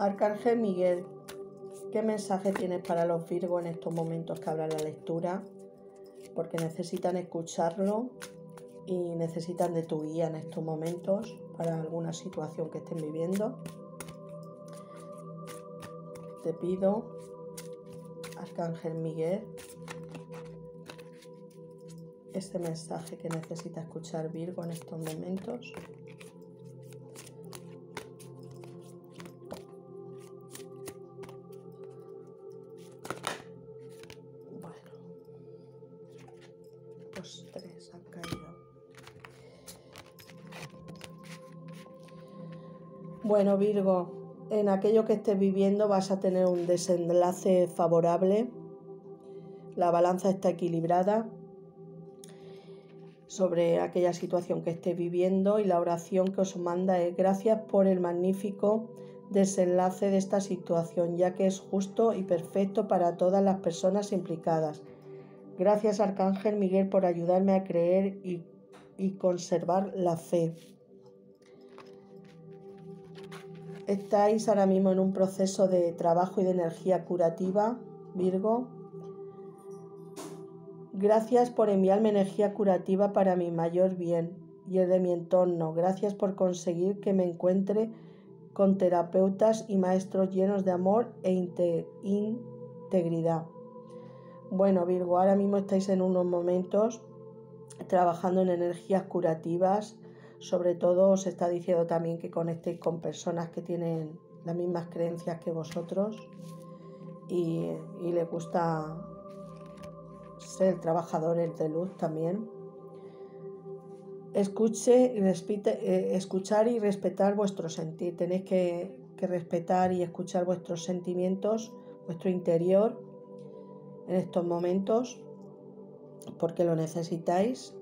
Arcángel Miguel, ¿qué mensaje tienes para los Virgos en estos momentos que habla la lectura? Porque necesitan escucharlo y necesitan de tu guía en estos momentos para alguna situación que estén viviendo. Te pido, Arcángel Miguel, este mensaje que necesita escuchar Virgo en estos momentos. Tres caído. Bueno, Virgo, en aquello que estés viviendo vas a tener un desenlace favorable. La balanza está equilibrada sobre aquella situación que estés viviendo y la oración que os manda es gracias por el magnífico desenlace de esta situación, ya que es justo y perfecto para todas las personas implicadas. Gracias Arcángel Miguel por ayudarme a creer y, conservar la fe. Estáis ahora mismo en un proceso de trabajo y de energía curativa, Virgo. Gracias por enviarme energía curativa para mi mayor bien y el de mi entorno. Gracias por conseguir que me encuentre con terapeutas y maestros llenos de amor e integridad. Bueno, Virgo, ahora mismo estáis en unos momentos trabajando en energías curativas. Sobre todo os está diciendo también que conectéis con personas que tienen las mismas creencias que vosotros y, y les gusta ser trabajadores de luz también. Escuche y eh, escuchar y respetar vuestro sentir. Tenéis que, que respetar y escuchar vuestros sentimientos, vuestro interior en estos momentos porque lo necesitáis.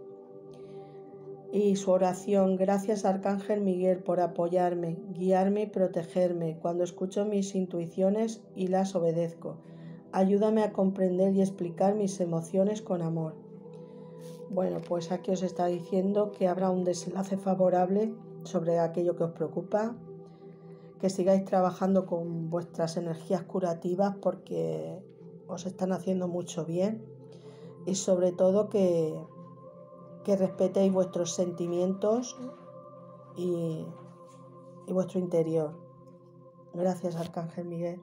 Y su oración, gracias Arcángel Miguel por apoyarme, guiarme y protegerme cuando escucho mis intuiciones y las obedezco. Ayúdame a comprender y explicar mis emociones con amor. Bueno, pues aquí os está diciendo que habrá un desenlace favorable sobre aquello que os preocupa, que sigáis trabajando con vuestras energías curativas porque os están haciendo mucho bien y sobre todo que, que respetéis vuestros sentimientos y, y vuestro interior. Gracias, Arcángel Miguel.